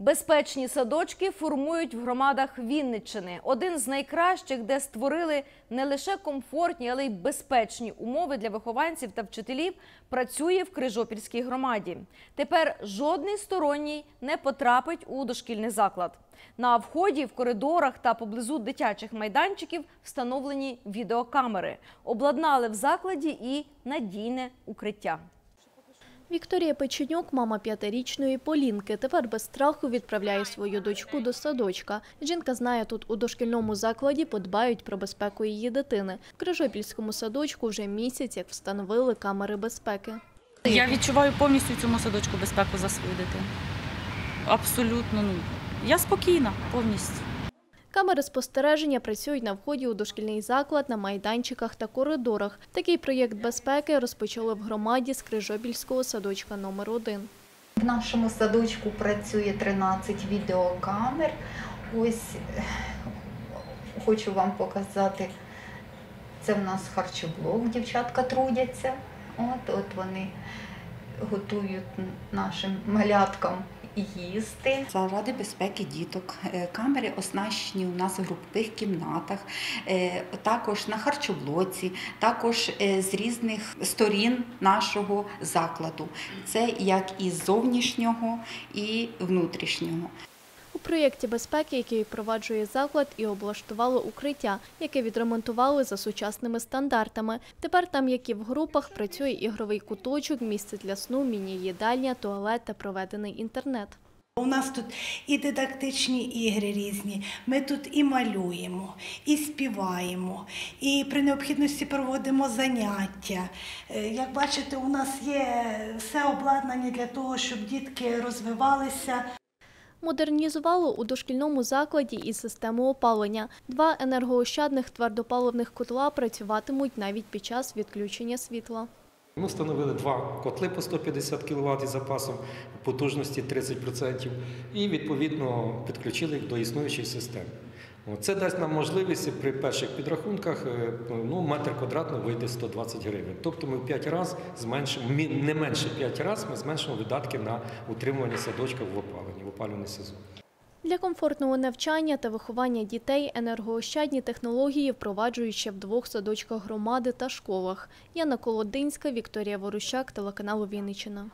Безпечні садочки формують в громадах Вінниччини. Один з найкращих, де створили не лише комфортні, але й безпечні умови для вихованців та вчителів, працює в Крижопільській громаді. Тепер жодний сторонній не потрапить у дошкільний заклад. На вході, в коридорах та поблизу дитячих майданчиків встановлені відеокамери. Обладнали в закладі і надійне укриття. Вікторія Печенюк, мама п'ятирічної Полінки, тепер без страху відправляє свою дочку до садочка. Жінка знає, тут у дошкільному закладі подбають про безпеку її дитини. В Крижопільському садочку вже місяць, як встановили камери безпеки. Я відчуваю повністю цьому садочку безпеку за свою дитину. Абсолютно, ну я спокійна повністю. Камери спостереження працюють на вході у дошкільний заклад, на майданчиках та коридорах. Такий проєкт безпеки розпочали в громаді з Крижопільського садочка номер 1 В нашому садочку працює 13 відеокамер. Ось е, хочу вам показати. Це в нас харчоблок, дівчатка трудяться. От, от вони готують нашим маляткам їсти. Заради безпеки діток е, камери оснащені у нас в групових кімнатах, е, також на харчоблоці, також е, з різних сторін нашого закладу. Це як і зовнішнього, і внутрішнього. Проєкті безпеки, який впроваджує заклад, і облаштували укриття, яке відремонтували за сучасними стандартами. Тепер там, як і в групах, працює ігровий куточок, місце для сну, міні-їдальня, туалет та проведений інтернет. У нас тут і дидактичні ігри різні. Ми тут і малюємо, і співаємо, і при необхідності проводимо заняття. Е, Як бачите, у нас є все обладнання для того, щоб дітки розвивалися. Модернізували у дошкільному закладі і систему опалення. Два енергоощадних твердопаливних котла працюватимуть навіть під час відключення світла. Ми встановили два котли по 150 кВт із запасом потужності 30% і відповідно підключили їх до існуючої системи. Це дасть нам можливість при перших підрахунках е, ну, метр квадратний вийде 120 гривень. Тобто ми в 5 разів зменшимо, не менше 5 разів ми зменшимо видатки на утримування садочка в опаленні, в опалювальний сезон. Для комфортного навчання та виховання дітей енергоощадні технології впроваджують ще в двох садочках громади та школах. Яна Колодинська, Вікторія Ворущак, телеканал Вінниччина.